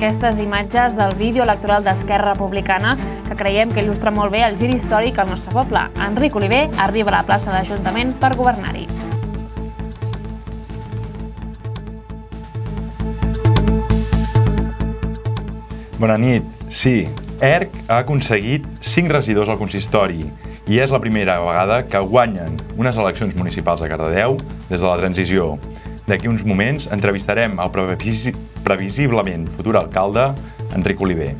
aquestes imatges del vídeo electoral d'Esquerra Republicana que creiem que il·lustra molt bé el gir històric al nostre poble. Enric Oliver arriba a la plaça d'Ajuntament per governar-hi. Bona nit. Sí, ERC ha aconseguit 5 regidors al consistori i és la primera vegada que guanyen unes eleccions municipals a Cardedeu des de la transició. D'aquí uns moments entrevistarem el previsiblement futur alcalde, Enric Oliver.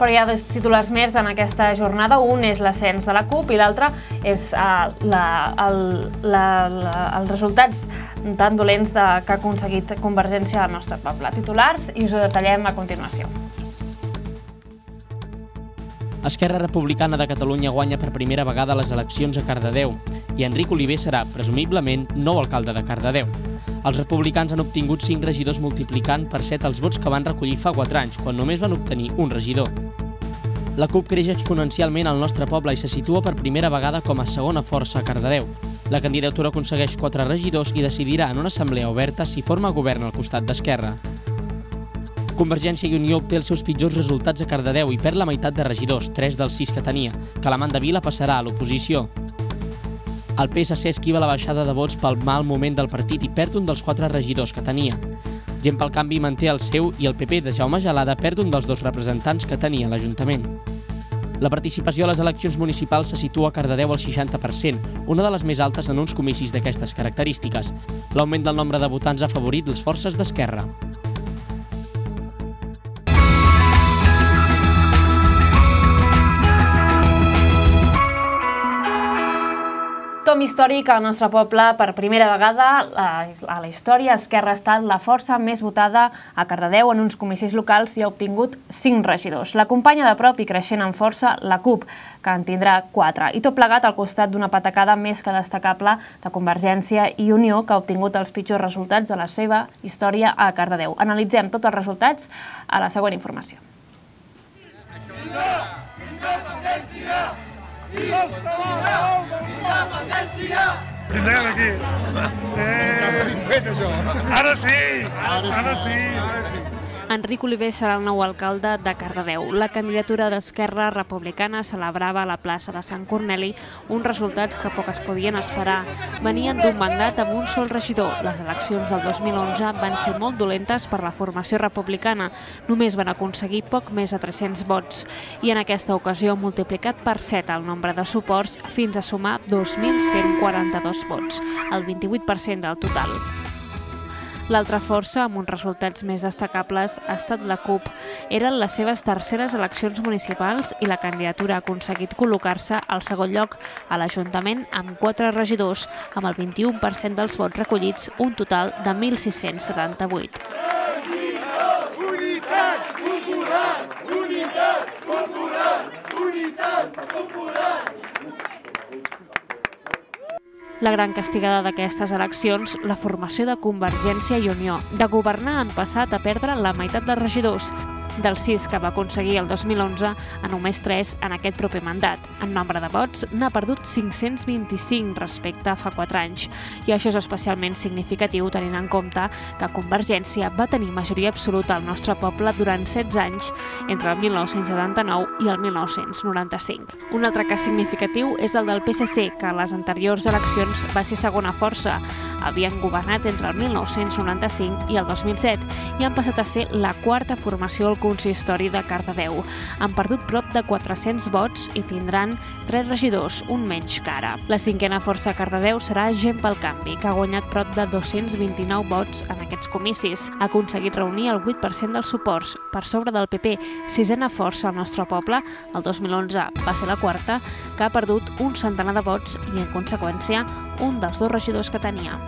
Però hi ha dos titulars més en aquesta jornada. Un és l'ascens de la CUP i l'altre és uh, la, el, la, la, els resultats tan dolents de, que ha aconseguit Convergència al nostre poble. Titulars i us ho detallem a continuació. Esquerra Republicana de Catalunya guanya per primera vegada les eleccions a Cardedeu i Enric Oliver serà, presumiblement, nou alcalde de Cardedeu. Els republicans han obtingut 5 regidors multiplicant per 7 els vots que van recollir fa 4 anys, quan només van obtenir un regidor. La CUP creix exponencialment al nostre poble i se situa per primera vegada com a segona força a Cardedeu. La candidatura aconsegueix 4 regidors i decidirà en una assemblea oberta si forma govern al costat d'Esquerra. Convergència i Unió obté els seus pitjors resultats a Cardedeu i perd la meitat de regidors, 3 dels 6 que tenia, que la Manda Vila passarà a l'oposició. El PSC esquiva la baixada de vots pel mal moment del partit i perd un dels 4 regidors que tenia. Gent pel canvi manté el seu i el PP de Jaume Gelada perd un dels dos representants que tenia l'Ajuntament. La participació a les eleccions municipals se situa a Cardedeu al 60%, una de les més altes en uns comicis d'aquestes característiques. L'augment del nombre de votants ha favorit les forces d'esquerra. Tom històric al nostre poble per primera vegada a la història Esquerra ha estat la força més votada a Cardedeu en uns comicis locals i ha obtingut 5 regidors. L'acompanya de prop i creixent en força la CUP, que en tindrà 4, i tot plegat al costat d'una patacada més que destacable de Convergència i Unió, que ha obtingut els pitjors resultats de la seva història a Cardedeu. Analitzem tots els resultats a la següent informació. Independència! Tindrem aquí. Eh, ara sí! Ara sí! Ara sí! Enric Oliver serà el nou alcalde de Cardedeu. La candidatura d'Esquerra Republicana celebrava a la plaça de Sant Corneli uns resultats que poc es podien esperar. Venien d'un mandat amb un sol regidor. Les eleccions del 2011 van ser molt dolentes per la formació republicana. Només van aconseguir poc més de 300 vots. I en aquesta ocasió han multiplicat per 7 el nombre de suports fins a sumar 2.142 vots, el 28% del total. L'altra força, amb uns resultats més destacables, ha estat la CUP. Eren les seves terceres eleccions municipals i la candidatura ha aconseguit col·locar-se al segon lloc a l'Ajuntament amb quatre regidors, amb el 21% dels vots recollits, un total de 1.678. Unitat popular! Unitat popular! Unitat popular! La gran castigada d'aquestes eleccions, la formació de Convergència i Unió. De governar han passat a perdre la meitat dels regidors, dels 6 que va aconseguir el 2011 a només 3 en aquest proper mandat. En nombre de vots n'ha perdut 525 respecte a fa 4 anys i això és especialment significatiu tenint en compte que Convergència va tenir majoria absoluta al nostre poble durant 16 anys entre el 1979 i el 1995. Un altre cas significatiu és el del PSC, que a les anteriors eleccions va ser segona força. Havien governat entre el 1995 i el 2007 i han passat a ser la quarta formació al consistori de Cardedeu. Han perdut prop de 400 vots i tindran 3 regidors, un menys que ara. La cinquena força a Cardedeu serà Gent pel Canvi, que ha guanyat prop de 229 vots en aquests comicis. Ha aconseguit reunir el 8% dels suports, per sobre del PP, sisena força al nostre poble, el 2011 va ser la quarta, que ha perdut un centenar de vots i, en conseqüència, un dels dos regidors que tenia.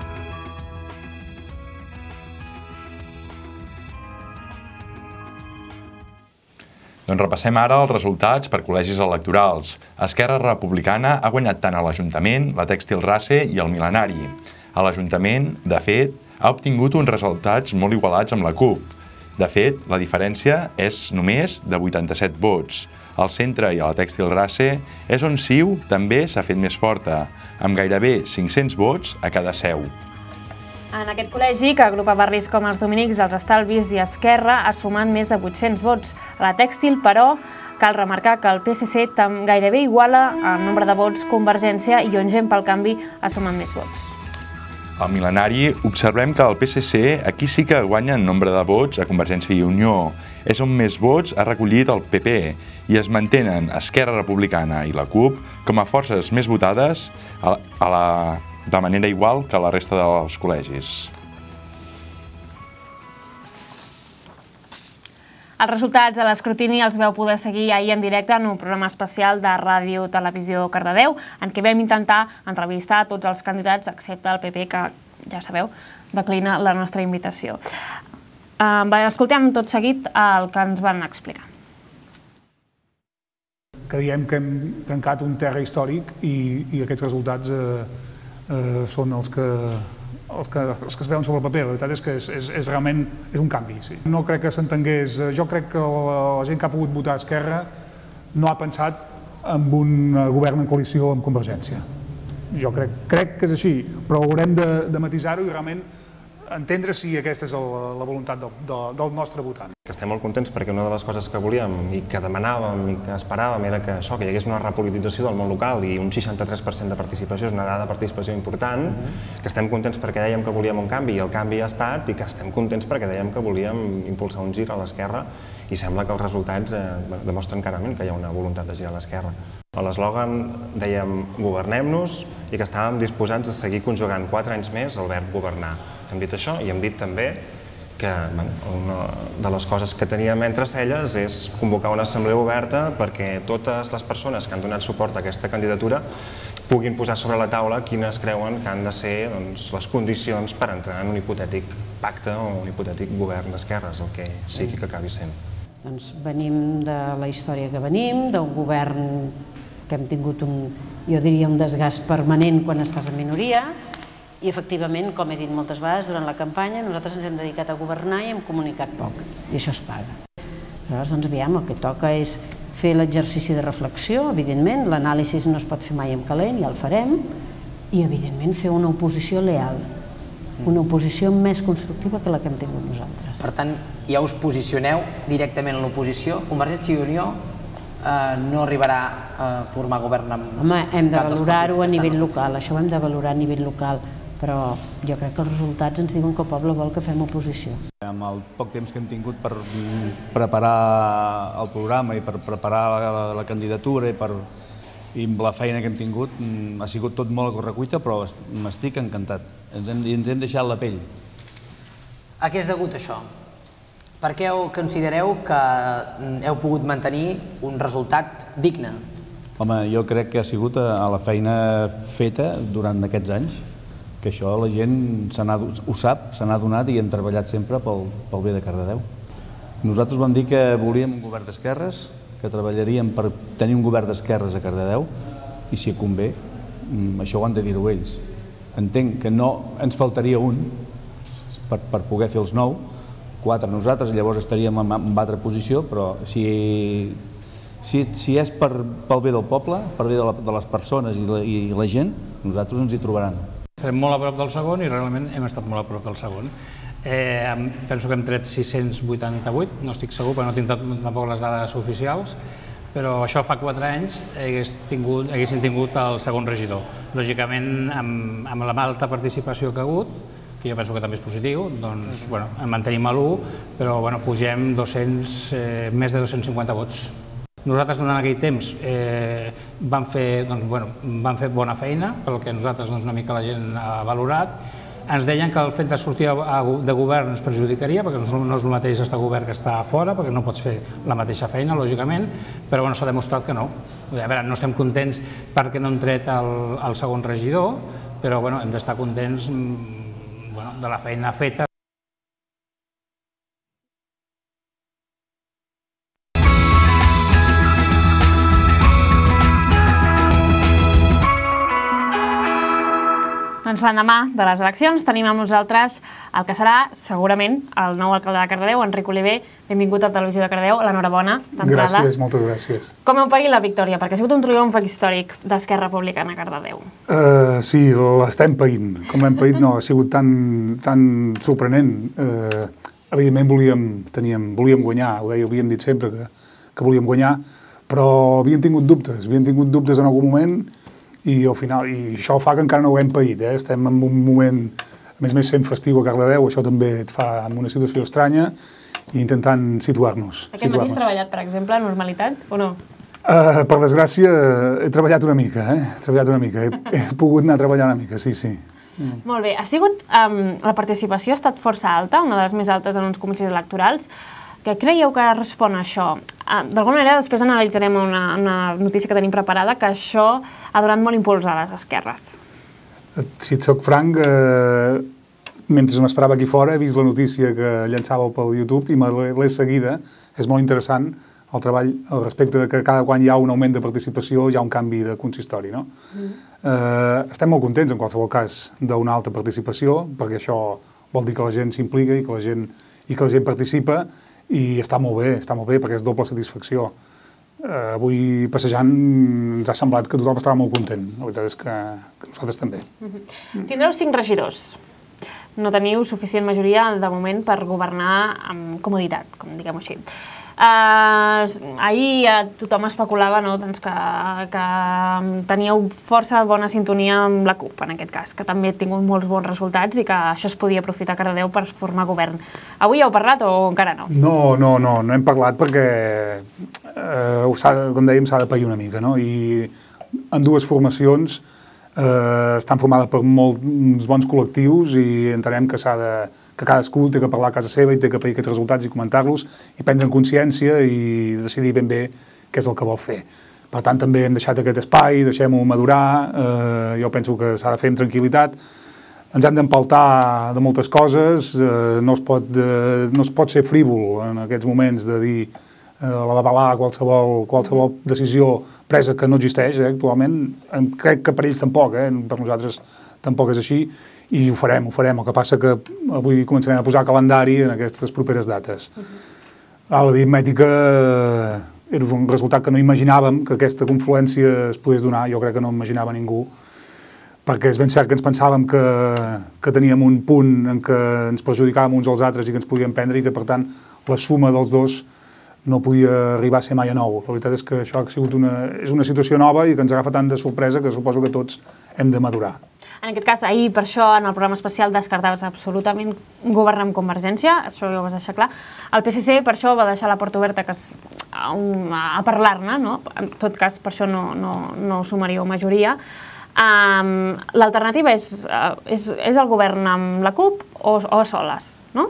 Doncs repassem ara els resultats per col·legis electorals. Esquerra Republicana ha guanyat tant a l'Ajuntament, la Tèxtil Race i el Milenari. A l'Ajuntament, de fet, ha obtingut uns resultats molt igualats amb la CUP. De fet, la diferència és només de 87 vots. Al centre i a la Tèxtil Race és on CiU també s'ha fet més forta, amb gairebé 500 vots a cada seu. En aquest col·legi, que agrupa barris com els Dominics, els Estalvis i Esquerra, ha sumat més de 800 vots. A la tèxtil, però, cal remarcar que el PSC gairebé iguala el nombre de vots Convergència i on gent pel canvi ha sumat més vots. Al mil·lenari observem que el PSC aquí sí que guanya en nombre de vots a Convergència i Unió. És on més vots ha recollit el PP i es mantenen Esquerra Republicana i la CUP com a forces més votades a la, de manera igual que la resta dels col·legis. Els resultats de l'escrutini els veu poder seguir ahir en directe en un programa especial de Ràdio Televisió Cardedeu, en què vam intentar entrevistar tots els candidats, excepte el PP, que, ja sabeu, declina la nostra invitació. Eh, escoltem tot seguit el que ens van explicar. Creiem que hem trencat un terra històric i, i aquests resultats eh, eh, són els que els que, els que es veuen sobre el paper. La veritat és que és, és, és realment és un canvi. Sí. No crec que s'entengués... Eh, jo crec que la, la gent que ha pogut votar a Esquerra no ha pensat en un eh, govern en coalició amb Convergència. Jo crec, crec que és així, però haurem de, de matisar-ho i realment entendre si aquesta és la voluntat del, del, nostre votant. Estem molt contents perquè una de les coses que volíem i que demanàvem i que esperàvem era que això, que hi hagués una repolitització del món local i un 63% de participació és una dada de participació important, que estem contents perquè dèiem que volíem un canvi i el canvi ha estat i que estem contents perquè dèiem que volíem impulsar un gir a l'esquerra i sembla que els resultats eh, demostren clarament que hi ha una voluntat de girar a l'esquerra. A l'eslògan dèiem governem-nos i que estàvem disposats a seguir conjugant quatre anys més el verb governar hem dit això i hem dit també que bueno, una de les coses que teníem entre celles és convocar una assemblea oberta perquè totes les persones que han donat suport a aquesta candidatura puguin posar sobre la taula quines creuen que han de ser doncs, les condicions per entrar en un hipotètic pacte o un hipotètic govern d'esquerres, el que sigui que acabi sent. Doncs venim de la història que venim, d'un govern que hem tingut un, jo diria, un desgast permanent quan estàs en minoria, i efectivament, com he dit moltes vegades durant la campanya, nosaltres ens hem dedicat a governar i hem comunicat poc, i això es paga. Aleshores, doncs, aviam, el que toca és fer l'exercici de reflexió, evidentment, l'anàlisi no es pot fer mai en calent, ja el farem, i evidentment fer una oposició leal, una oposició més constructiva que la que hem tingut nosaltres. Per tant, ja us posicioneu directament en l'oposició. Convergència i Unió eh, no arribarà a formar govern amb Home, hem de valorar-ho a nivell local, això ho hem de valorar a nivell local però jo crec que els resultats ens diuen que el poble vol que fem oposició. Amb el poc temps que hem tingut per preparar el programa i per preparar la, la, la candidatura i per i amb la feina que hem tingut mm, ha sigut tot molt a correcuita, però m'estic encantat. Ens hem, ens hem deixat la pell. A què és degut això? Per què considereu que mm, heu pogut mantenir un resultat digne? Home, jo crec que ha sigut a la feina feta durant aquests anys que això la gent ho sap, se n'ha donat i hem treballat sempre pel, pel bé de Cardedeu. Nosaltres vam dir que volíem un govern d'esquerres, que treballaríem per tenir un govern d'esquerres a Cardedeu i si convé, mm, això ho han de dir-ho ells. Entenc que no ens faltaria un per, per poder fer els nou, quatre nosaltres, llavors estaríem en, en altra posició, però si, si, si és per, pel bé del poble, per bé de, la, de les persones i la, i la gent, nosaltres ens hi trobaran. Estarem molt a prop del segon i realment hem estat molt a prop del segon. Eh, penso que hem tret 688, no estic segur, però no tinc tampoc les dades oficials, però això fa 4 anys hagués tingut, haguessin tingut el segon regidor. Lògicament, amb, amb la alta participació que ha hagut, que jo penso que també és positiu, doncs, bueno, mantenim a l'1, però bueno, pugem 200, eh, més de 250 vots. Nosaltres durant aquell temps eh, vam, fer, doncs, bueno, vam fer bona feina, pel que nosaltres doncs, una mica la gent ha valorat. Ens deien que el fet de sortir de govern ens perjudicaria, perquè no és el mateix estar govern que estar fora, perquè no pots fer la mateixa feina, lògicament, però bueno, s'ha demostrat que no. A veure, no estem contents perquè no hem tret el, el segon regidor, però bueno, hem d'estar contents mm, bueno, de la feina feta. Doncs l'endemà de les eleccions tenim amb nosaltres el que serà, segurament, el nou alcalde de Cardedeu, Enric Oliver. Benvingut a Televisió de Cardedeu. L'enhorabona, d'entrada. Gràcies, moltes gràcies. Com heu paït la victòria? Perquè ha sigut un triomf històric d'Esquerra Republicana a Cardedeu. Uh, sí, l'estem païnt. Com l'hem paït, no, ha sigut tan, tan sorprenent. Uh, evidentment volíem, teníem, volíem guanyar, ho deia, havíem dit sempre que, que volíem guanyar, però havíem tingut dubtes, havíem tingut dubtes en algun moment i al final, i això fa que encara no ho hem paït, eh? estem en un moment, a més a més sent festiu a Cardedeu, això també et fa en una situació estranya i intentant situar-nos. Aquest situar matí has treballat, per exemple, a normalitat o no? Uh, per desgràcia, he treballat una mica, eh? He treballat una mica, he, he pogut anar a treballar una mica, sí, sí. Mm. Molt bé. Ha sigut, um, la participació ha estat força alta, una de les més altes en uns comicis electorals. Què creieu que respon a això? Uh, D'alguna manera, després analitzarem una, una notícia que tenim preparada, que això ha donat molt impuls a les esquerres. Si et soc franc, eh, mentre m'esperava aquí fora, he vist la notícia que llançàveu pel YouTube i me l'he seguida. És molt interessant el treball al respecte de que cada quan hi ha un augment de participació hi ha un canvi de consistori. No? Mm. Eh, estem molt contents, en qualsevol cas, d'una alta participació, perquè això vol dir que la gent s'implica i, que la gent, i que la gent participa i està molt bé, està molt bé perquè és doble satisfacció. Uh, avui passejant ens ha semblat que tothom estava molt content. La veritat és que, que nosaltres també. Mm -hmm. Tindreu cinc regidors. No teniu suficient majoria de moment per governar amb comoditat, com diguem-ho així. Uh, ahir uh, tothom especulava no, doncs que, que teníeu força bona sintonia amb la CUP, en aquest cas, que també ha tingut molts bons resultats i que això es podia aprofitar Cardedeu per formar govern. Avui heu parlat o encara no? No, no, no, no hem parlat perquè, eh, com dèiem, s'ha de pair una mica, no? I en dues formacions eh, estan formades per molts bons col·lectius i entenem que s'ha de que cadascú té que parlar a casa seva i té que pair aquests resultats i comentar-los i prendre en consciència i decidir ben bé què és el que vol fer. Per tant, també hem deixat aquest espai, deixem-ho madurar, eh, jo penso que s'ha de fer amb tranquil·litat, ens hem d'empaltar de moltes coses, eh, no, es pot, eh, no es pot ser frívol en aquests moments de dir eh, l'avalar qualsevol, qualsevol decisió presa que no existeix eh, actualment, crec que per ells tampoc, eh, per nosaltres tampoc és així, i ho farem, ho farem. El que passa que avui començarem a posar calendari en aquestes properes dates. Uh -huh. L'aritmètica era un resultat que no imaginàvem que aquesta confluència es pogués donar, jo crec que no imaginava ningú, perquè és ben cert que ens pensàvem que, que teníem un punt en què ens perjudicàvem uns als altres i que ens podíem prendre i que, per tant, la suma dels dos no podia arribar a ser mai a nou. La veritat és que això ha sigut una, és una situació nova i que ens agafa tant de sorpresa que suposo que tots hem de madurar. En aquest cas, ahir, per això, en el programa especial descartaves absolutament governar amb Convergència, això ja ho vas deixar clar. El PSC, per això, va deixar la porta oberta que es, a, a parlar-ne, no? En tot cas, per això no, no, no sumaríeu majoria. Um, L'alternativa és, uh, és, és el govern amb la CUP o, o soles? No?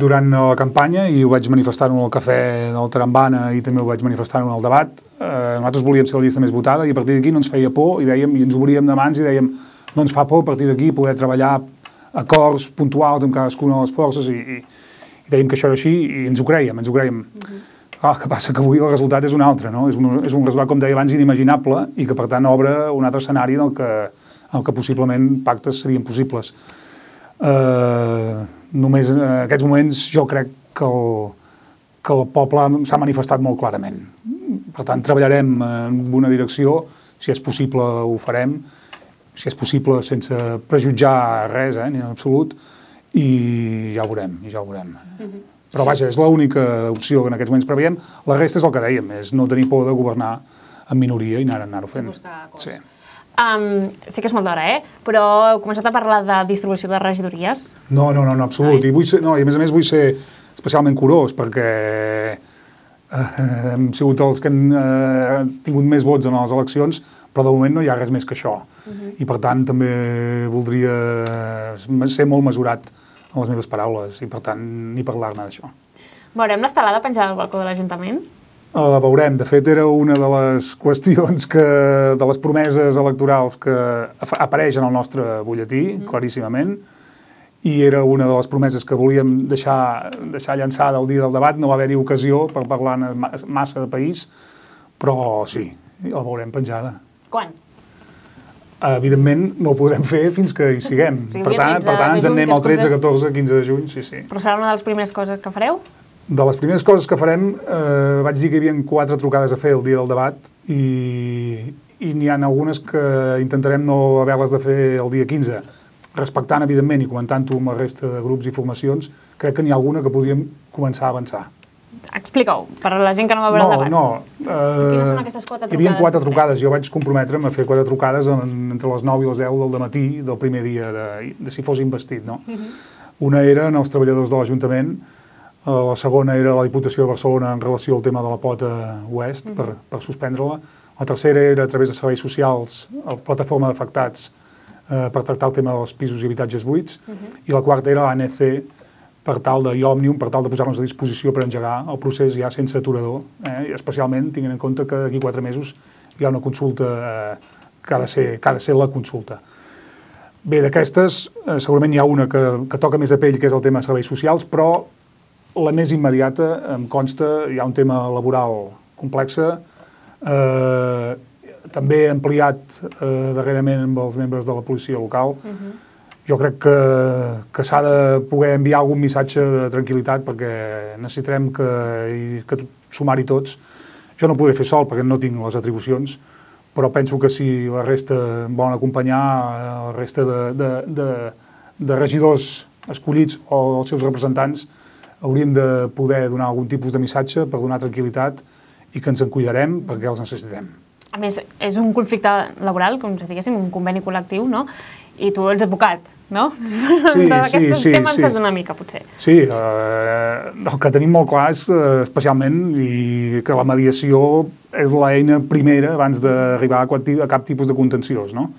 Durant la campanya, i ho vaig manifestar-ho al cafè del Tarambana i també ho vaig manifestar-ho al debat, eh, nosaltres volíem ser la llista més votada i a partir d'aquí no ens feia por i, dèiem, i ens obríem de mans i dèiem no ens fa por a partir d'aquí poder treballar acords puntuals amb cadascuna de les forces i, i, i dèiem que això era així i ens ho creiem, ens ho creiem. Uh -huh. Clar, el que passa que avui el resultat és un altre, no? És un, és un resultat, com deia abans, inimaginable i que, per tant, obre un altre escenari en el que, en el que possiblement pactes serien possibles. Uh, només en aquests moments jo crec que el, que el poble s'ha manifestat molt clarament. Per tant, treballarem en una direcció, si és possible ho farem, si és possible, sense prejutjar res, eh, ni en absolut, i ja ho veurem, i ja ho veurem. Uh -huh. Però vaja, és l'única opció que en aquests moments preveiem. La resta és el que dèiem, és no tenir por de governar en minoria i anar-ho anar fent. Sí. Um, sí que és molt d'hora, eh? Però heu començat a parlar de distribució de regidories? No, no, no, no absolut. I, vull ser, no, I a més a més vull ser especialment curós perquè eh, hem sigut els que han eh, tingut més vots en les eleccions, però de moment no hi ha res més que això. Uh -huh. I per tant també voldria ser molt mesurat en les meves paraules i per tant ni parlar-ne d'això. Veurem l'estelada penjada al balcó de l'Ajuntament? La veurem. De fet, era una de les qüestions que, de les promeses electorals que apareix en el nostre butlletí, -huh. claríssimament, i era una de les promeses que volíem deixar, deixar llançada el dia del debat. No va haver-hi ocasió per parlar massa de país, però sí, la veurem penjada. Quan? evidentment no ho podrem fer fins que hi siguem. sigui, per, tant, 13 per tant, ens en anem el és 13, concret. 14, 15 de juny, sí, sí. Però serà una de les primeres coses que fareu? De les primeres coses que farem, eh, vaig dir que hi havia quatre trucades a fer el dia del debat i, i n'hi ha algunes que intentarem no haver-les de fer el dia 15. Respectant, evidentment, i comentant-ho amb la resta de grups i formacions, crec que n'hi ha alguna que podríem començar a avançar. Explica-ho, per a la gent que no va veure no, el debat. No, eh, Quines són aquestes quatre Hi havia trucades? quatre trucades, jo vaig comprometre'm a fer quatre trucades en, entre les 9 i les 10 del matí del primer dia de, de si fos investit. No? Una era en els treballadors de l'Ajuntament, la segona era la Diputació de Barcelona en relació al tema de la pota oest per, per suspendre-la, la tercera era a través de serveis socials, la plataforma d'afectats eh, per tractar el tema dels pisos i habitatges buits, i la quarta era l'ANC, per tal de, i Òmnium, per tal de posar-nos a disposició per engegar el procés ja sense aturador, eh? i especialment tinguent en compte que d'aquí quatre mesos hi ha una consulta eh, que, ha de ser, que ha de ser la consulta. Bé, d'aquestes, eh, segurament hi ha una que, que toca més a pell, que és el tema de serveis socials, però la més immediata, em consta, hi ha un tema laboral complexa, eh, també ampliat eh, darrerament amb els membres de la policia local, jo crec que, que s'ha de poder enviar algun missatge de tranquil·litat perquè necessitarem que, que sumar-hi tots. Jo no podré fer sol perquè no tinc les atribucions, però penso que si la resta em volen acompanyar, eh, la resta de, de, de, de regidors escollits o els seus representants, hauríem de poder donar algun tipus de missatge per donar tranquil·litat i que ens en cuidarem perquè els necessitem. A més, és un conflicte laboral, com si diguéssim, un conveni col·lectiu, no? I tu ets advocat, no? Sí, sí, sí, tema sí. una mica, potser. Sí, eh, el que tenim molt clar és eh, especialment i que la mediació és l'eina primera abans d'arribar a, a cap tipus de contenciós, no?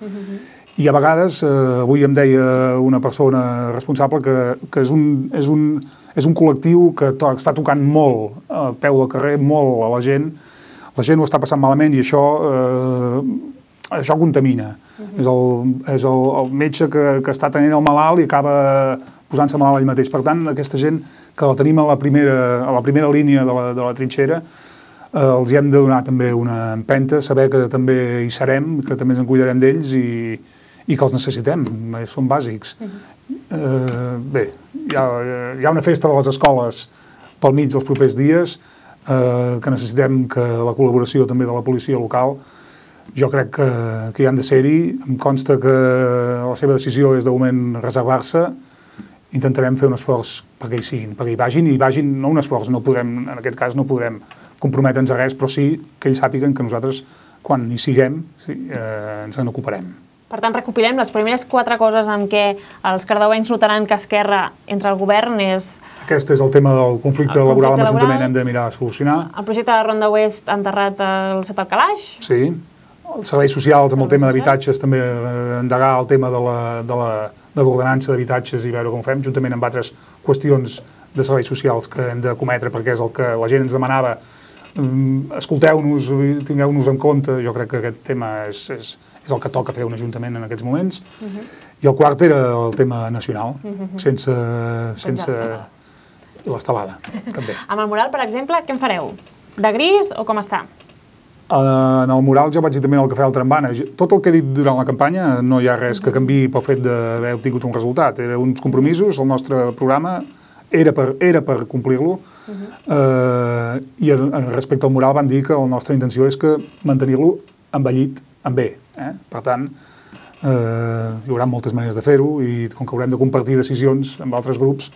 I a vegades, eh, avui em deia una persona responsable que, que és, un, és, un, és un col·lectiu que to està tocant molt a peu del carrer, molt a la gent, la gent ho està passant malament i això, eh, això contamina. És, el, és el, el metge que, que està tenint el malalt i acaba posant-se malalt ell mateix. Per tant, aquesta gent que la tenim a la primera, a la primera línia de la, de la trinxera, eh, els hi hem de donar també una empenta, saber que també hi serem, que també ens en cuidarem d'ells i, i que els necessitem, eh, són bàsics. Eh, bé, hi ha, hi ha una festa de les escoles pel mig dels propers dies, eh, que necessitem que la col·laboració també de la policia local jo crec que, que hi han de ser-hi. Em consta que la seva decisió és de moment reservar-se. Intentarem fer un esforç perquè hi siguin, perquè hi vagin, i hi vagin, no un esforç, no podrem, en aquest cas no podrem comprometre'ns a res, però sí que ells sàpiguen que nosaltres, quan hi siguem, sí, eh, ens en ocuparem. Per tant, recopilem les primeres quatre coses amb què els cardauencs notaran que Esquerra entre el govern és Aquest és el tema del conflicte El laboral amb conflicte l'Ajuntament, hem de mirar a solucionar. el projecte de la Ronda Oest enterrat al sota el calaix, Sí. Els serveis socials amb el tema d'habitatges també eh, endegar el tema de la- de la- de l'ordenança d'habitatges i veure com fem, juntament amb altres qüestions de serveis socials que hem de cometre perquè és el que la gent ens demanava escolteu-nos, i tingueu-nos en compte, jo crec que aquest tema és, és, és el que toca fer un ajuntament en aquests moments. I el quart era el tema nacional, sense, sense i l'estelada, també. amb el mural, per exemple, què en fareu? De gris o com està? Eh, En el mural jo vaig dir també el Cafè del Trambana. Tot el que he dit durant la campanya no hi ha res que canvi pel fet d'haver obtingut un resultat. Era uns compromisos, el nostre programa era per, era per complir-lo eh, i en- en respecte al mural van dir que la nostra intenció és que mantenir-lo envellit en bé. Eh? Per tant, eh, hi haurà moltes maneres de fer-ho i com que haurem de compartir decisions amb altres grups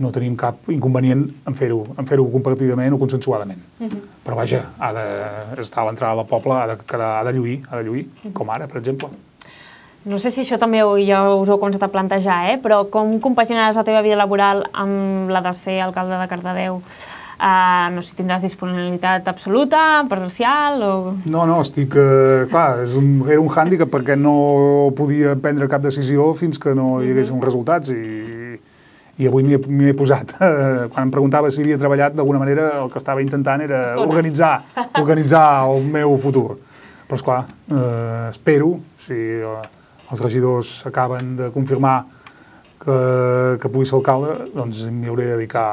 no tenim cap inconvenient en fer-ho en fer compartidament o consensuadament. Però vaja, ha de estar a l'entrada del poble, ha de, quedar, ha de lluir, ha de lluir, com ara, per exemple. No sé si això també ho- ja us ho heu començat a plantejar, eh? però com compaginaràs la teva vida laboral amb la de ser alcalde de Cardedeu? Uh, no sé si tindràs disponibilitat absoluta, parcial o... No, no, estic... Eh, clar, és un, era un hàndicap perquè no podia prendre cap decisió fins que no hi hagués uns resultats i, i avui m'hi he, posat. Eh, quan em preguntava si havia treballat, d'alguna manera el que estava intentant era Estona. organitzar, organitzar el meu futur. Però, esclar, eh, espero, si eh, els regidors acaben de confirmar que, que pugui ser alcalde, doncs m'hi hauré de dedicar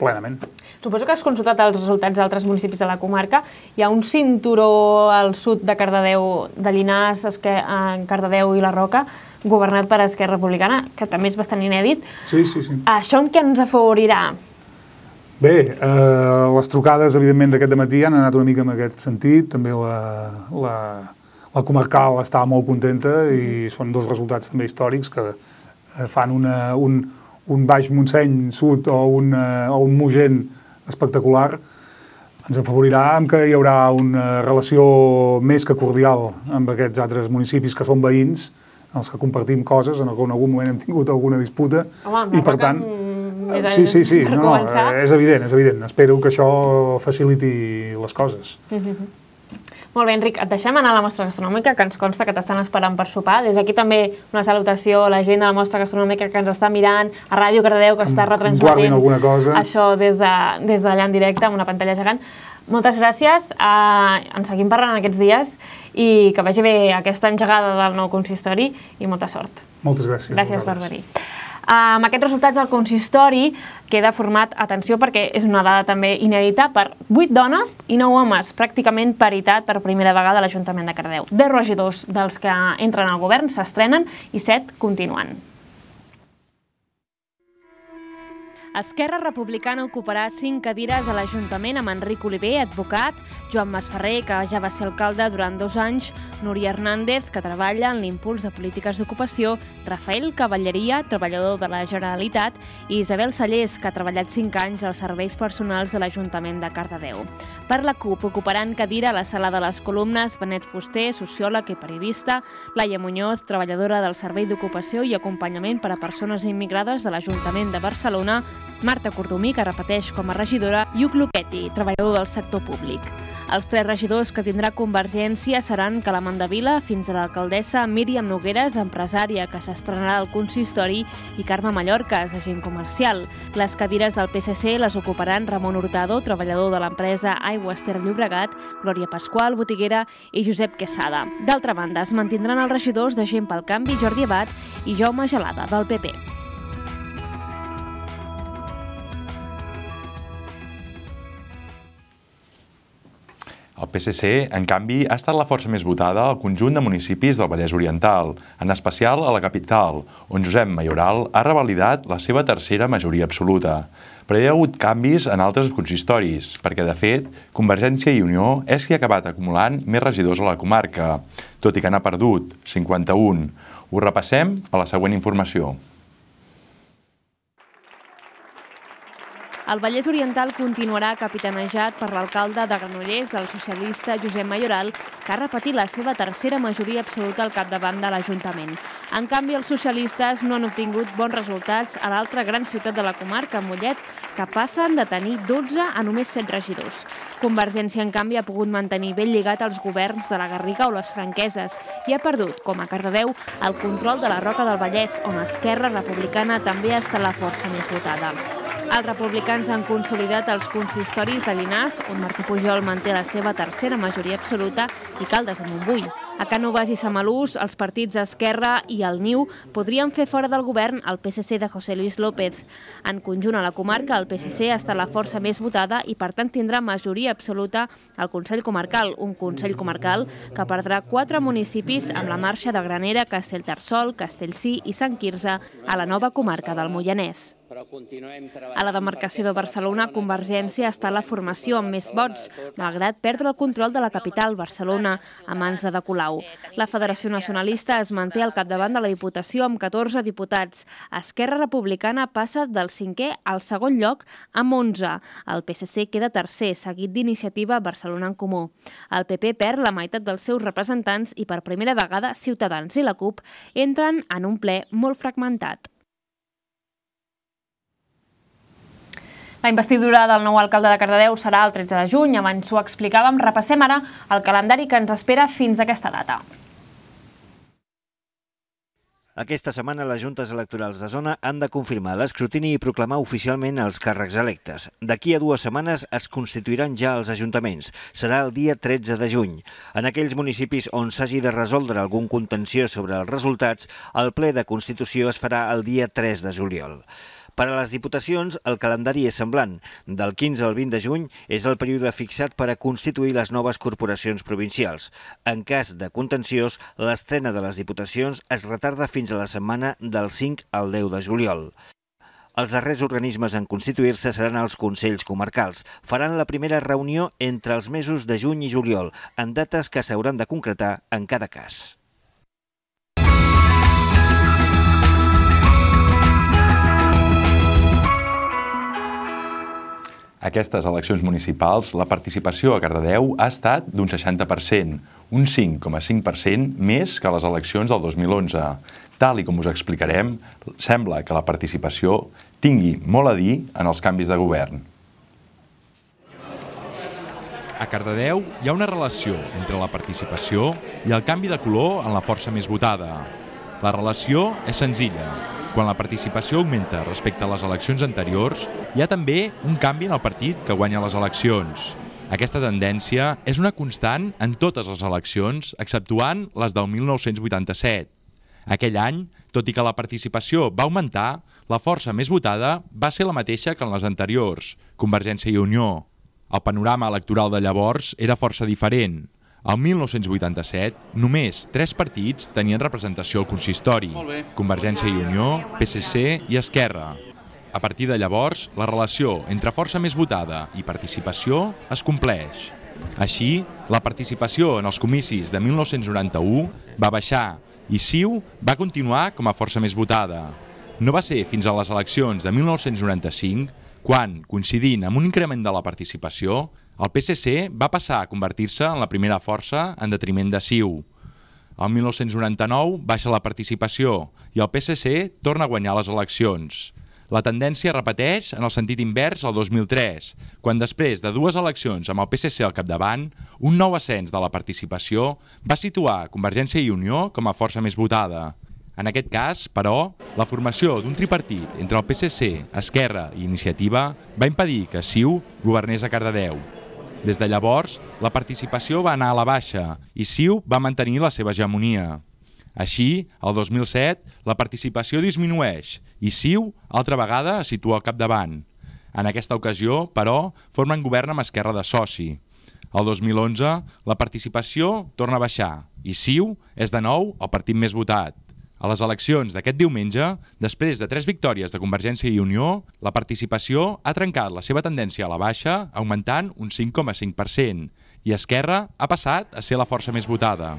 plenament. Suposo que has consultat els resultats d'altres municipis de la comarca. Hi ha un cinturó al sud de Cardedeu, de Llinars, en Cardedeu i la Roca, governat per Esquerra Republicana, que també és bastant inèdit. Sí, sí, sí. Això en què ens afavorirà? Bé, eh, les trucades, evidentment, d'aquest matí han anat una mica en aquest sentit. També la, la, la comarcal està molt contenta i són dos resultats també històrics que eh, fan una, un, un Baix Montseny sud o un, eh, o un Mogent espectacular ens afavorirà amb que hi haurà una relació més que cordial amb aquests altres municipis que són veïns, els que compartim coses, en algun moment hem tingut alguna disputa, Home, i per tant... Sí, sí, sí, no, no, és evident, és evident. Espero que això faciliti les coses. Mm -hmm. Molt bé, Enric, et deixem anar a la mostra gastronòmica, que ens consta que t'estan esperant per sopar. Des d'aquí també una salutació a la gent de la mostra gastronòmica que ens està mirant, a Ràdio Cardedeu, que està retransmetent alguna cosa. això des d'allà de, des en directe, amb una pantalla gegant. Moltes gràcies, uh, ens seguim parlant aquests dies i que vagi bé aquesta engegada del nou consistori i molta sort. Moltes gràcies. Gràcies per venir. Amb aquests resultats del consistori queda format, atenció perquè és una dada també inèdita, per 8 dones i 9 homes, pràcticament paritat per primera vegada a l'Ajuntament de Cardeu. 10 regidors dels que entren al govern s'estrenen i 7 continuen. Esquerra Republicana ocuparà cinc cadires a l'Ajuntament amb Enric Oliver, advocat, Joan Masferrer, que ja va ser alcalde durant dos anys, Núria Hernández, que treballa en l'impuls de polítiques d'ocupació, Rafael Cavalleria, treballador de la Generalitat, i Isabel Sallés, que ha treballat cinc anys als serveis personals de l'Ajuntament de Cardedeu. Per la CUP ocuparan cadira a la sala de les columnes Benet Fuster, sociòleg i periodista, Laia Muñoz, treballadora del Servei d'Ocupació i Acompanyament per a Persones Immigrades de l'Ajuntament de Barcelona, Marta Cordomí, que repeteix com a regidora, i Uc Luquetti, treballador del sector públic. Els tres regidors que tindrà Convergència seran Calamant de Vila, fins a l'alcaldessa Míriam Nogueres, empresària que s'estrenarà al consistori, i Carme Mallorca, agent comercial. Les cadires del PSC les ocuparan Ramon Hurtado, treballador de l'empresa Aigües Ter Llobregat, Glòria Pasqual, botiguera, i Josep Quesada. D'altra banda, es mantindran els regidors de Gent pel Canvi, Jordi Abad i Jaume Gelada, del PP. El PSC, en canvi, ha estat la força més votada al conjunt de municipis del Vallès Oriental, en especial a la capital, on Josep Mayoral ha revalidat la seva tercera majoria absoluta. Però hi ha hagut canvis en altres consistoris, perquè, de fet, Convergència i Unió és qui ha acabat acumulant més regidors a la comarca, tot i que n'ha perdut, 51. Ho repassem a la següent informació. El Vallès Oriental continuarà capitanejat per l'alcalde de Granollers, del socialista Josep Mayoral, que ha repetit la seva tercera majoria absoluta al capdavant de l'Ajuntament. En canvi, els socialistes no han obtingut bons resultats a l'altra gran ciutat de la comarca, Mollet, que passen de tenir 12 a només 7 regidors. Convergència, en canvi, ha pogut mantenir ben lligat els governs de la Garriga o les Franqueses i ha perdut, com a Cardedeu, el control de la Roca del Vallès, on Esquerra Republicana també ha estat la força més votada. Els republicans han consolidat els consistoris de Llinars, on Martí Pujol manté la seva tercera majoria absoluta, i Caldes de Montbui. A Canovas i Samalús, els partits d'Esquerra i el Niu podrien fer fora del govern el PSC de José Luis López. En conjunt a la comarca, el PSC ha estat la força més votada i, per tant, tindrà majoria absoluta al Consell Comarcal, un Consell Comarcal que perdrà quatre municipis amb la marxa de Granera, Castellterçol, Castellcí i Sant Quirze a la nova comarca del Moianès. A la demarcació de Barcelona, Convergència està a la formació amb més vots, malgrat perdre el control de la capital, Barcelona, a mans de De Colau. La Federació Nacionalista es manté al capdavant de la Diputació amb 14 diputats. Esquerra Republicana passa del cinquè al segon lloc amb 11. El PSC queda tercer, seguit d'iniciativa Barcelona en Comú. El PP perd la meitat dels seus representants i per primera vegada Ciutadans i la CUP entren en un ple molt fragmentat. La investidura del nou alcalde de Cardedeu serà el 13 de juny, abans ho explicàvem. Repassem ara el calendari que ens espera fins a aquesta data. Aquesta setmana les juntes electorals de zona han de confirmar l'escrutini i proclamar oficialment els càrrecs electes. D'aquí a dues setmanes es constituiran ja els ajuntaments. Serà el dia 13 de juny. En aquells municipis on s'hagi de resoldre algun contenció sobre els resultats, el ple de Constitució es farà el dia 3 de juliol. Per a les diputacions, el calendari és semblant. Del 15 al 20 de juny és el període fixat per a constituir les noves corporacions provincials. En cas de contenciós, l'estrena de les diputacions es retarda fins a la setmana del 5 al 10 de juliol. Els darrers organismes en constituir-se seran els Consells Comarcals. Faran la primera reunió entre els mesos de juny i juliol, en dates que s'hauran de concretar en cada cas. Aquestes eleccions municipals, la participació a Cardedeu ha estat d'un 60%, un 5,5% més que les eleccions del 2011. Tal i com us explicarem, sembla que la participació tingui molt a dir en els canvis de govern. A Cardedeu hi ha una relació entre la participació i el canvi de color en la força més votada. La relació és senzilla. Quan la participació augmenta respecte a les eleccions anteriors, hi ha també un canvi en el partit que guanya les eleccions. Aquesta tendència és una constant en totes les eleccions, exceptuant les del 1987. Aquell any, tot i que la participació va augmentar, la força més votada va ser la mateixa que en les anteriors, Convergència i Unió. El panorama electoral de llavors era força diferent. El 1987, només tres partits tenien representació al consistori, Convergència i Unió, PSC i Esquerra. A partir de llavors, la relació entre força més votada i participació es compleix. Així, la participació en els comicis de 1991 va baixar i CiU va continuar com a força més votada. No va ser fins a les eleccions de 1995 quan, coincidint amb un increment de la participació, el PSC va passar a convertir-se en la primera força en detriment de CiU. El 1999 baixa la participació i el PSC torna a guanyar les eleccions. La tendència repeteix en el sentit invers al 2003, quan després de dues eleccions amb el PSC al capdavant, un nou ascens de la participació va situar Convergència i Unió com a força més votada. En aquest cas, però, la formació d'un tripartit entre el PSC, Esquerra i Iniciativa va impedir que CiU governés a Cardedeu. Des de llavors, la participació va anar a la baixa i CiU va mantenir la seva hegemonia. Així, el 2007, la participació disminueix i CiU, altra vegada, es situa al capdavant. En aquesta ocasió, però, formen govern amb Esquerra de soci. El 2011, la participació torna a baixar i CiU és de nou el partit més votat. A les eleccions d'aquest diumenge, després de tres victòries de Convergència i Unió, la participació ha trencat la seva tendència a la baixa, augmentant un 5,5%, i Esquerra ha passat a ser la força més votada.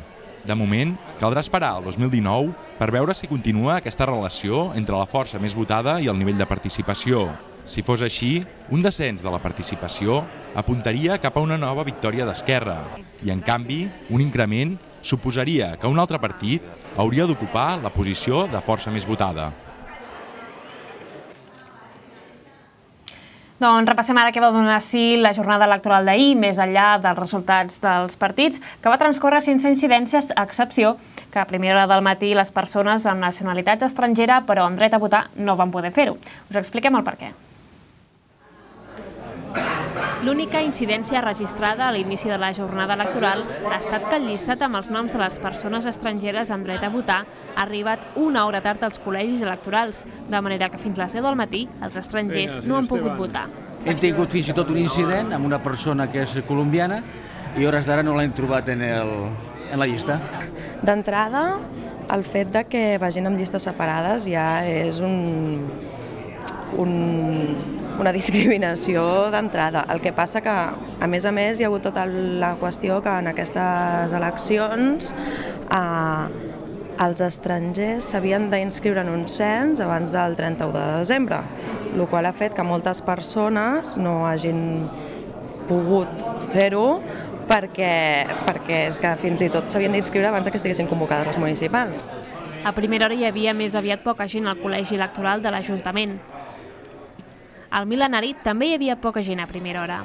De moment, caldrà esperar el 2019 per veure si continua aquesta relació entre la força més votada i el nivell de participació. Si fos així, un descens de la participació apuntaria cap a una nova victòria d'Esquerra i, en canvi, un increment suposaria que un altre partit hauria d'ocupar la posició de força més votada. Doncs repassem ara què va donar sí la jornada electoral d'ahir, més enllà dels resultats dels partits, que va transcorrer sense incidències, a excepció que a primera hora del matí les persones amb nacionalitat estrangera però amb dret a votar no van poder fer-ho. Us expliquem el per què. L'única incidència registrada a l'inici de la jornada electoral ha estat que el llistat amb els noms de les persones estrangeres amb dret a votar ha arribat una hora tard als col·legis electorals, de manera que fins a les 10 del matí els estrangers no han pogut votar. Hem tingut fins i tot un incident amb una persona que és colombiana i hores d'ara no l'hem trobat en, el, en la llista. D'entrada, el fet de que vagin amb llistes separades ja és un, un, una discriminació d'entrada. El que passa que, a més a més, hi ha hagut tota la qüestió que en aquestes eleccions eh, els estrangers s'havien d'inscriure en un cens abans del 31 de desembre, el qual ha fet que moltes persones no hagin pogut fer-ho perquè, perquè és que fins i tot s'havien d'inscriure abans que estiguessin convocades les municipals. A primera hora hi havia més aviat poca gent al col·legi electoral de l'Ajuntament. Al mil·lenari també hi havia poca gent a primera hora.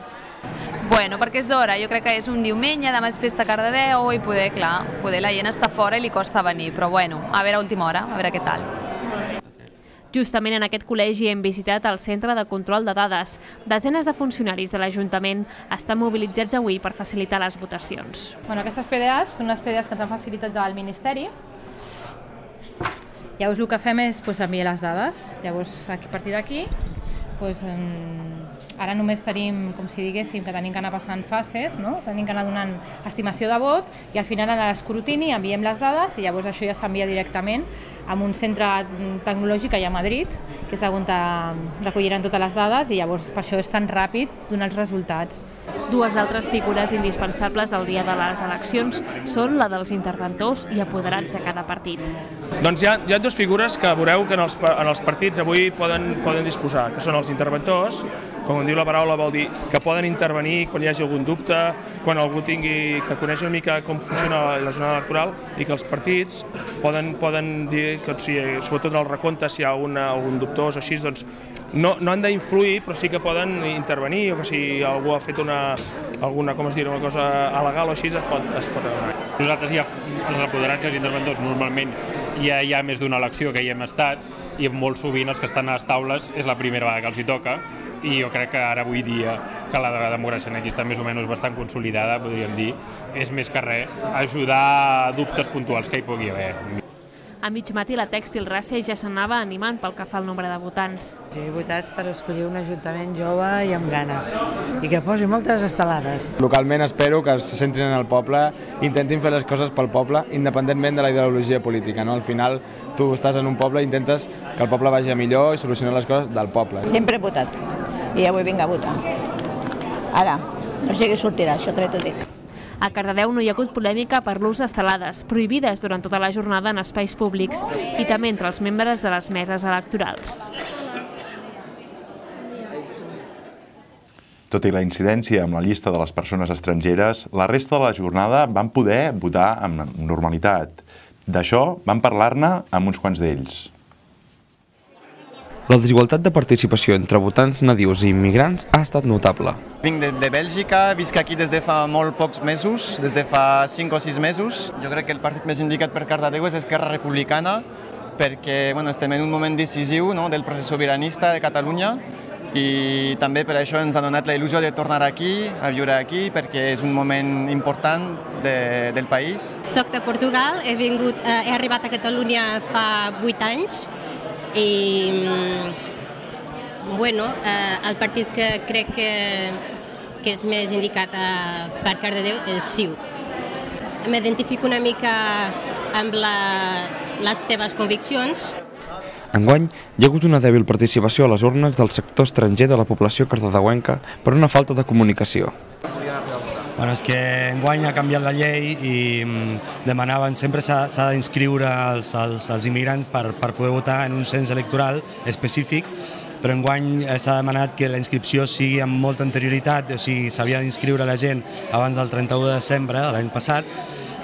Bueno, perquè és d'hora, jo crec que és un diumenge, demà és festa a Cardedeu i poder, clar, poder la gent està fora i li costa venir, però bueno, a veure a última hora, a veure què tal. Justament en aquest col·legi hem visitat el Centre de Control de Dades. Desenes de funcionaris de l'Ajuntament estan mobilitzats avui per facilitar les votacions. Bueno, aquestes PDAs són les PDAs que ens han facilitat el Ministeri Llavors el que fem és pues, enviar les dades. Llavors a partir d'aquí en... ara només tenim, com si diguéssim, que tenim que anar passant fases, no? tenim que anar donant estimació de vot i al final en l'escrutini enviem les dades i llavors això ja s'envia directament a un centre tecnològic que hi ha a Madrid, que és on recolliran totes les dades i llavors per això és tan ràpid donar els resultats. Dues altres figures indispensables al dia de les eleccions són la dels interventors i apoderats de cada partit. Doncs hi ha, hi ha dues figures que veureu que en els, en els partits avui poden, poden disposar, que són els interventors, com diu la paraula vol dir que poden intervenir quan hi hagi algun dubte, quan algú tingui que coneix una mica com funciona la jornada electoral i que els partits poden, poden dir que, sigui, sobretot en el recompte, si hi ha una, algun dubtós o així, doncs no, no han d'influir, però sí que poden intervenir, o que si algú ha fet una, alguna, com es diu, una cosa alegal o així, es pot, es pot anar. Nosaltres ja, els apoderats i els interventors, normalment ja hi ha més d'una elecció que hi hem estat i molt sovint els que estan a les taules és la primera vegada que els hi toca i jo crec que ara avui dia que la democràcia aquí està més o menys bastant consolidada, podríem dir, és més que res ajudar dubtes puntuals que hi pugui haver. A mig matí la Tèxtil Race ja s'anava animant pel que fa al nombre de votants. Jo he votat per escollir un ajuntament jove i amb ganes i que posi moltes estelades. Localment espero que se centrin en el poble, intentin fer les coses pel poble, independentment de la ideologia política. No? Al final tu estàs en un poble i intentes que el poble vagi millor i solucionar les coses del poble. Sempre he votat i avui vinc a votar. Ara, no sé què sortirà, això també t'ho dic. A Cardedeu no hi ha hagut polèmica per l'ús d'estelades, prohibides durant tota la jornada en espais públics i també entre els membres de les meses electorals. Tot i la incidència amb la llista de les persones estrangeres, la resta de la jornada van poder votar amb normalitat. D'això vam parlar-ne amb uns quants d'ells. La desigualtat de participació entre votants nadius i immigrants ha estat notable. Vinc de, de Bèlgica, visc aquí des de fa molt pocs mesos, des de fa 5 o 6 mesos. Jo crec que el partit més indicat per Cardedeu és Esquerra Republicana, perquè bueno, estem en un moment decisiu no, del procés sobiranista de Catalunya i també per això ens ha donat la il·lusió de tornar aquí, a viure aquí, perquè és un moment important de, del país. Soc de Portugal, he, vingut, eh, he arribat a Catalunya fa 8 anys i bueno, eh, el partit que crec que, que és més indicat a, per Cardedeu és CiU. M'identifico una mica amb la, les seves conviccions. Enguany, hi ha hagut una dèbil participació a les urnes del sector estranger de la població cardedeuenca per una falta de comunicació. Bueno, és que enguany ha canviat la llei i mm, demanaven, sempre s'ha d'inscriure els, els, els immigrants per, per poder votar en un cens electoral específic, però enguany s'ha demanat que la inscripció sigui amb molta anterioritat, o sigui, s'havia d'inscriure la gent abans del 31 de desembre de l'any passat,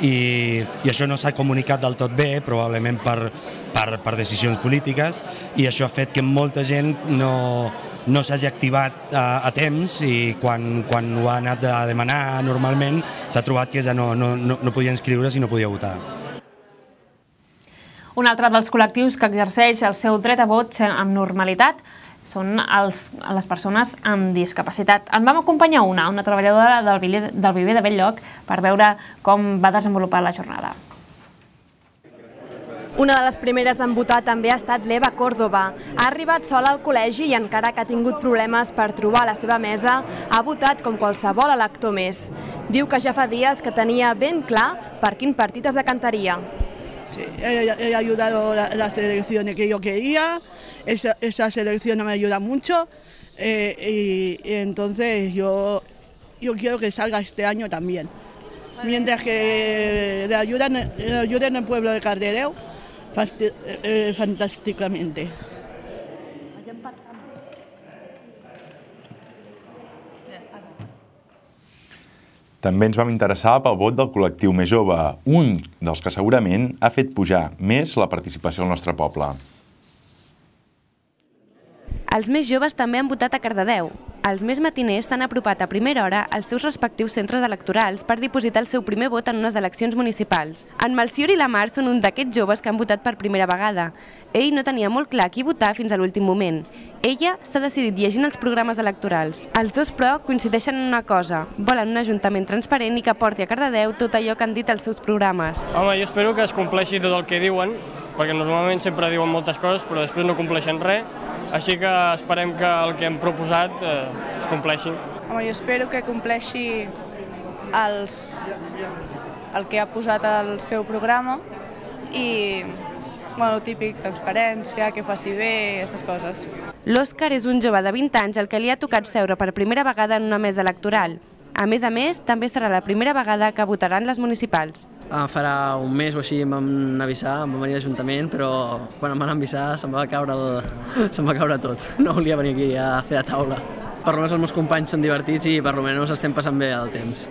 i, i això no s'ha comunicat del tot bé, probablement per, per, per decisions polítiques, i això ha fet que molta gent no, no s'hagi activat a, a temps i quan, quan ho ha anat a demanar normalment s'ha trobat que ja no, no, no, no podia inscriure's i no podia votar. Un altre dels col·lectius que exerceix el seu dret a vot amb normalitat són els, les persones amb discapacitat. En vam acompanyar una, una treballadora del, del Viver de Belllloc, per veure com va desenvolupar la jornada. Una de les primeres en votar també ha estat l'Eva Córdoba. Ha arribat sola al col·legi i encara que ha tingut problemes per trobar la seva mesa, ha votat com qualsevol elector més. Diu que ja fa dies que tenia ben clar per quin partit es decantaria. He, he ayudado a las elecciones que yo quería, esa, selección me ayuda mucho eh, y, entonces yo, yo quiero que salga este año también. Mientras que le ayudan, le ayuden el pueblo de Cardedeu, eh, fantàsticamente. També ens vam interessar pel vot del col·lectiu més jove, un dels que segurament ha fet pujar més la participació al nostre poble. Els més joves també han votat a Cardedeu. Els més matiners s'han apropat a primera hora als seus respectius centres electorals per dipositar el seu primer vot en unes eleccions municipals. En Malcior i la Mar són un d'aquests joves que han votat per primera vegada. Ell no tenia molt clar qui votar fins a l'últim moment. Ella s'ha decidit llegint els programes electorals. Els dos, però, coincideixen en una cosa. Volen un ajuntament transparent i que porti a Cardedeu tot allò que han dit els seus programes. Home, jo espero que es compleixi tot el que diuen perquè normalment sempre diuen moltes coses però després no compleixen res, així que esperem que el que hem proposat eh, es compleixi. Home, jo espero que compleixi els, el que ha posat al seu programa i bueno, típic, transparència, que faci bé, aquestes coses. L'Òscar és un jove de 20 anys al que li ha tocat seure per primera vegada en una mesa electoral. A més a més, també serà la primera vegada que votaran les municipals. Ah, farà un mes o així em van avisar, em van venir a l'Ajuntament, però quan em van avisar se'm va caure, el... se'm va caure tot. No volia venir aquí a fer a taula. Per almenys els meus companys són divertits i per almenys estem passant bé el temps.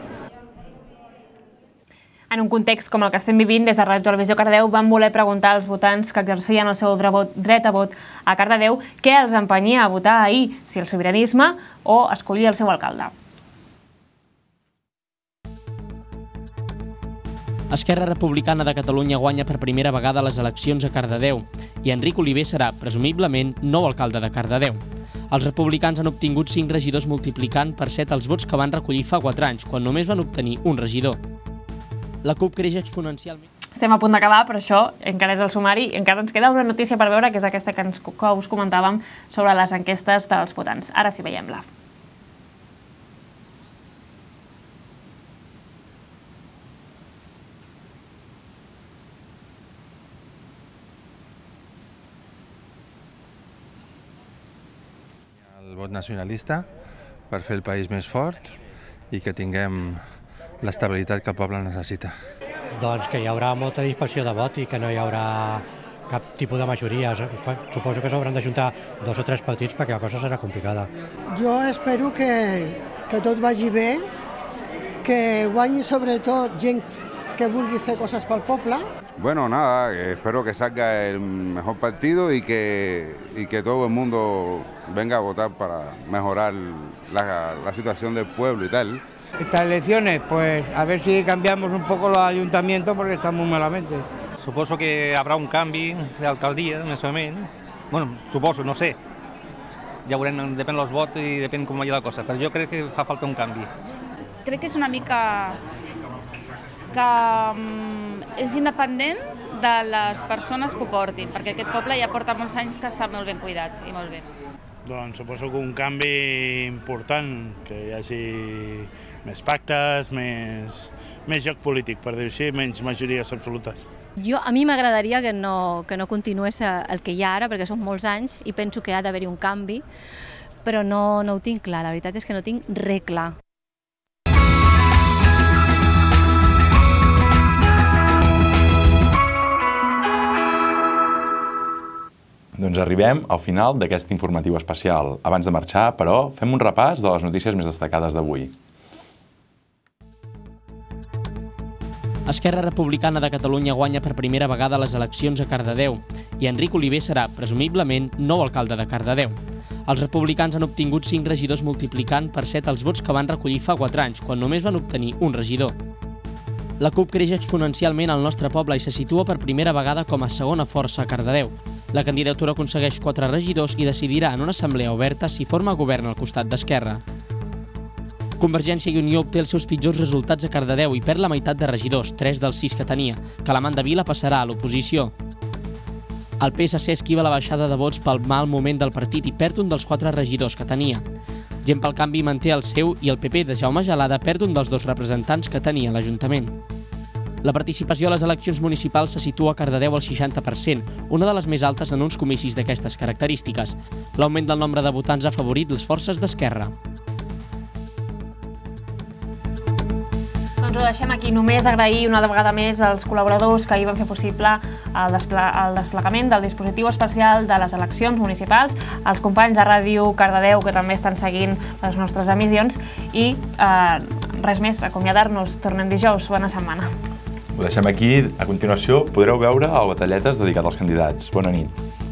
En un context com el que estem vivint, des de Ràdio Televisió Cardeu vam voler preguntar als votants que exercien el seu dret a vot a Cardedeu què els empenyia a votar ahir, si el sobiranisme o escollir el seu alcalde. Esquerra Republicana de Catalunya guanya per primera vegada les eleccions a Cardedeu i Enric Oliver serà, presumiblement, nou alcalde de Cardedeu. Els republicans han obtingut 5 regidors multiplicant per 7 els vots que van recollir fa 4 anys, quan només van obtenir un regidor. La CUP creix exponencialment. Estem a punt d'acabar, però això encara és el sumari. Encara ens queda una notícia per veure, que és aquesta que, ens, que us comentàvem sobre les enquestes dels votants. Ara sí, veiem-la. Nacionalista per fer el país més fort i que tinguem l'estabilitat que el poble necessita. Doncs que hi haurà molta dispersió de vot i que no hi haurà cap tipus de majoria. Suposo que s'hauran d'ajuntar dos o tres partits perquè la cosa serà complicada. Jo espero que, que tot vagi bé, que guanyi sobretot gent que vulgui fer coses pel poble. Bueno, nada, espero que salga el mejor partido y que, y que todo el mundo venga a votar para mejorar la, la situación del pueblo y tal. Estas elecciones, pues a ver si cambiamos un poco los ayuntamientos porque están muy malamente. Suposo que habrà un canvi d'alcaldia, en aquest moment. Bueno, suposo, no sé. Ja veurem, depèn dels vots i depèn com vagi la cosa, però jo crec que fa falta un canvi. Crec que és una mica que um, és independent de les persones que ho portin, perquè aquest poble ja porta molts anys que està molt ben cuidat i molt bé. Doncs suposo que un canvi important, que hi hagi més pactes, més, més joc polític, per dir-ho així, menys majories absolutes. Jo, a mi m'agradaria que no, que no continués el que hi ha ara, perquè són molts anys i penso que ha d'haver-hi un canvi, però no, no ho tinc clar, la veritat és que no tinc res clar. Doncs arribem al final d'aquest informatiu especial. Abans de marxar, però, fem un repàs de les notícies més destacades d'avui. Esquerra Republicana de Catalunya guanya per primera vegada les eleccions a Cardedeu i Enric Oliver serà, presumiblement, nou alcalde de Cardedeu. Els republicans han obtingut 5 regidors multiplicant per 7 els vots que van recollir fa 4 anys, quan només van obtenir un regidor. La CUP creix exponencialment al nostre poble i se situa per primera vegada com a segona força a Cardedeu. La candidatura aconsegueix 4 regidors i decidirà en una assemblea oberta si forma govern al costat d'Esquerra. Convergència i Unió obté els seus pitjors resultats a Cardedeu i perd la meitat de regidors, 3 dels 6 que tenia, que la Manda Vila passarà a l'oposició. El PSC esquiva la baixada de vots pel mal moment del partit i perd un dels 4 regidors que tenia. Gent pel canvi manté el seu i el PP de Jaume Gelada perd un dels dos representants que tenia l'Ajuntament. La participació a les eleccions municipals se situa a Cardedeu al 60%, una de les més altes en uns comicis d'aquestes característiques. L'augment del nombre de votants ha favorit les forces d'esquerra. Doncs ho deixem aquí. Només agrair una vegada més als col·laboradors que ahir van fer possible el, despla el desplegament del dispositiu especial de les eleccions municipals, als companys de Ràdio Cardedeu que també estan seguint les nostres emissions i eh, res més, acomiadar-nos. Tornem dijous. Bona setmana. Ho deixem aquí. A continuació podreu veure el Batalletes dedicat als candidats. Bona nit.